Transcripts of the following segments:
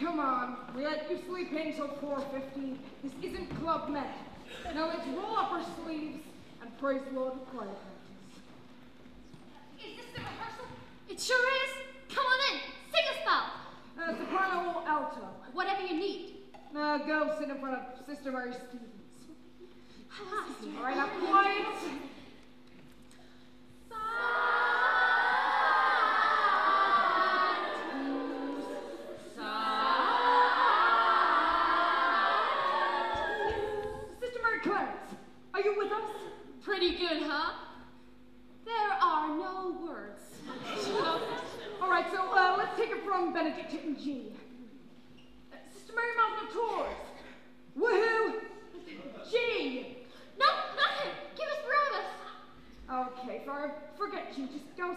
come on. We let you sleep in till 4.15. This isn't Club Med. Now let's roll up our sleeves and praise the Lord with choir practice. Is this the rehearsal? It sure is. Come on in. Sing a spell. Uh, soprano or alto? Whatever you need. Uh, go sit in front of Sister Mary Stevens. Hi. All right, now quiet.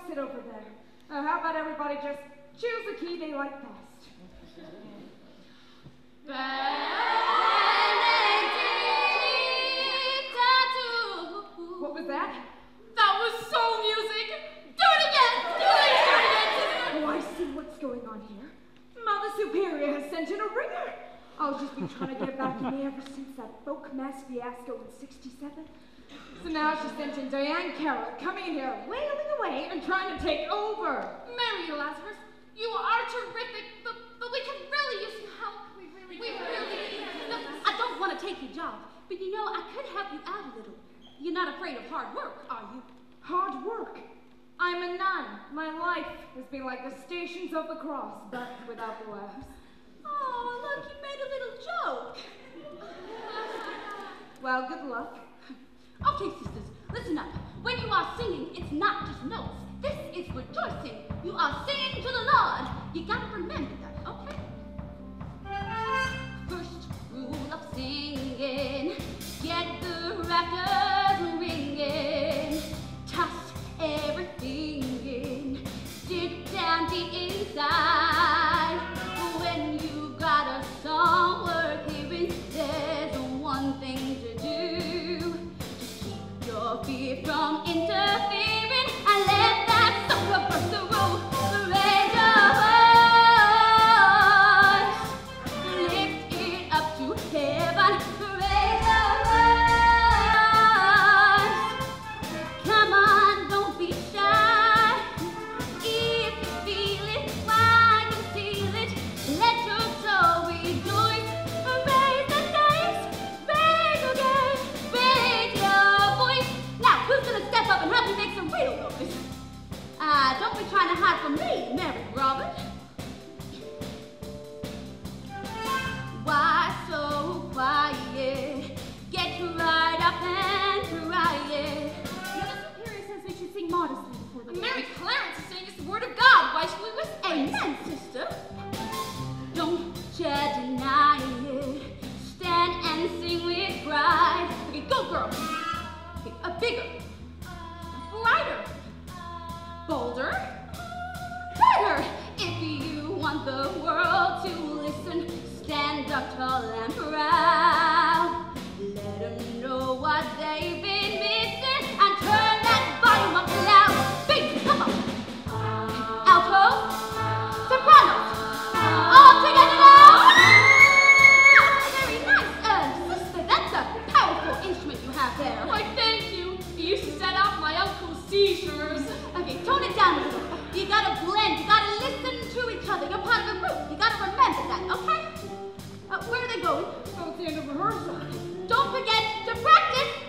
Sit over there. Uh, how about everybody just choose the key they like best? What was that? That was soul music. Do it again. Do it again. Oh, I see what's going on here. Mother Superior has sent in a ringer. I'll just be trying to get back in me ever since that folk mass fiasco in 67. So now she sent in Diahann Carroll, coming in here, wailing away and trying to take over. Mary Lazarus, you are terrific, but, but we could really use some help. We really, we really. Look, I don't want to take your job, but you know I could help you out a little. You're not afraid of hard work, are you? Hard work. I'm a nun. My life has been like the stations of the cross, but without the laughs. Oh, look, you made a little joke. Well, good luck. Okay, sisters, listen up. When you are singing, it's not just notes. This is rejoicing. You are singing to the Lord. You gotta remember that, okay? First rule of singing, get the rafters world to listen, stand up tall and proud. Let them know what they've been missing and turn that volume up loud. Bass, come on. Alto, soprano, all together now. Very nice, uh, sister. That's a powerful instrument you have there. Why, thank you. You used to set off my uncle's seizures. Okay, tone it down a little. the end of rehearsal. Don't forget to practice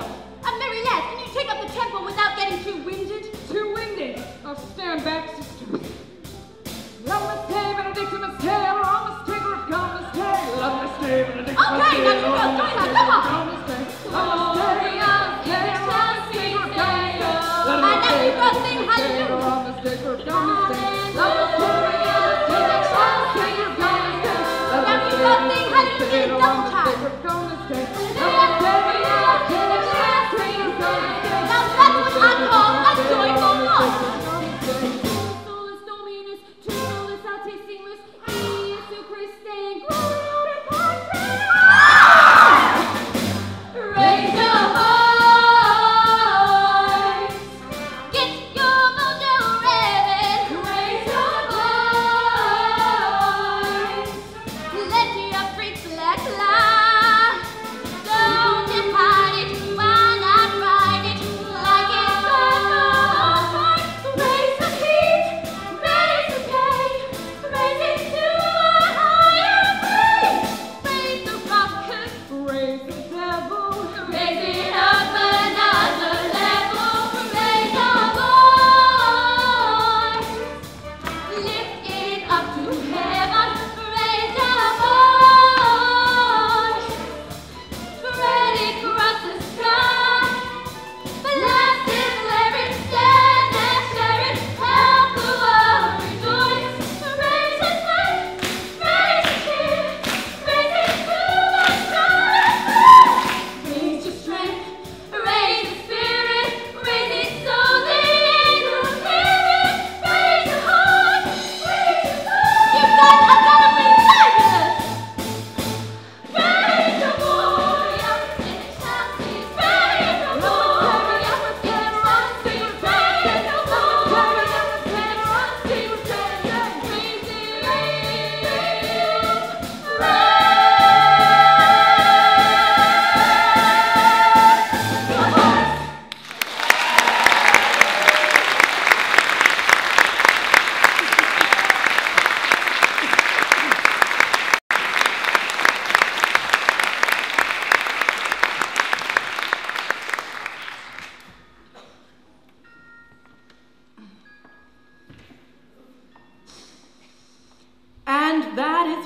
go. A merry lad, can you take up the tempo without getting too winded? Too winded. I'll stand back, sisters. Namaste, Benedictus Hail, Namaste, Griff, Namaste. Namaste, Benedictus Hail. Okay, now you go. Go ahead, come on.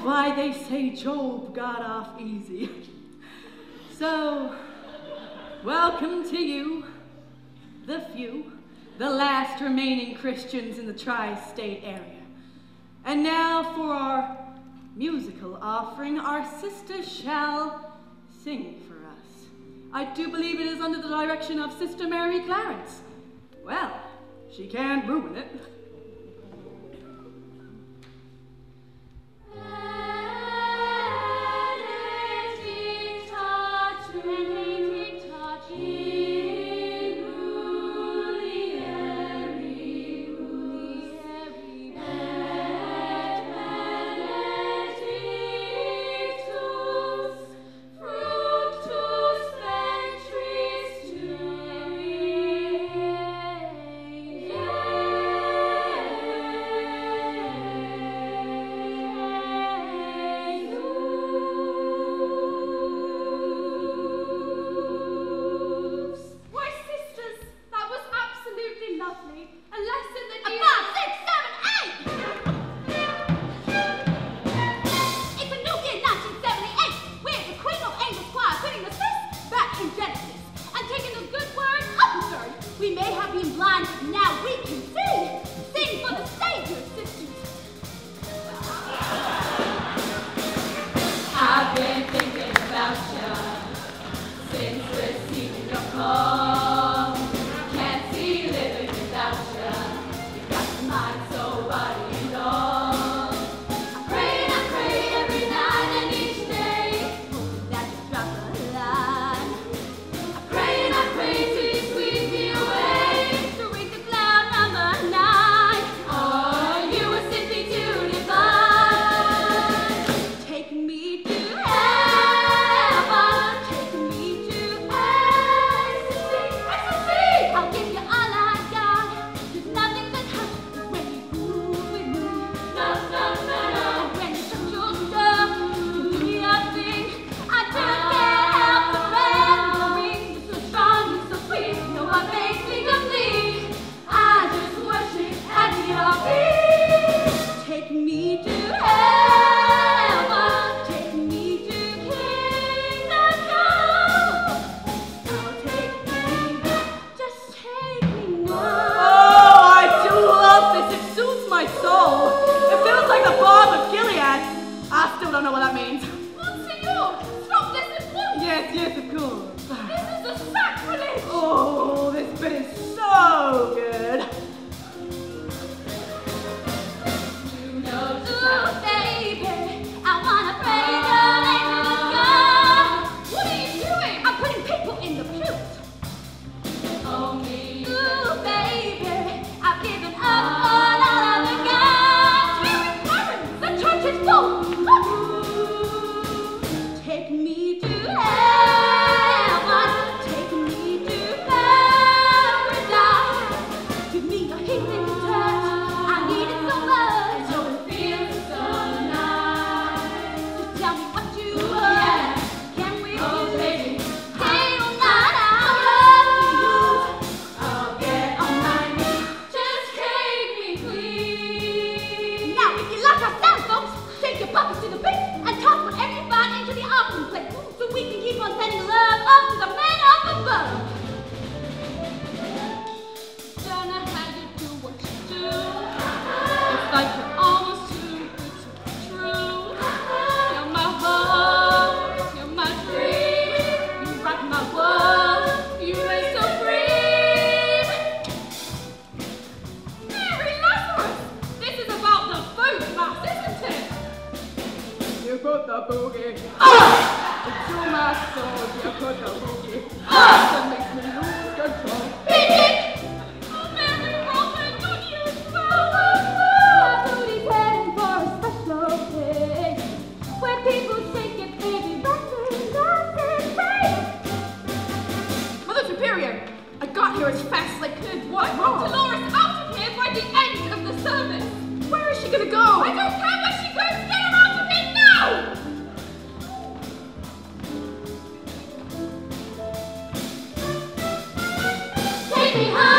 Why they say Job got off easy. So, welcome to you, the few, the last remaining Christians in the tri state area. And now for our musical offering, our sister shall sing for us. I do believe it is under the direction of Sister Mary Clarence. Well, she can't ruin it. Take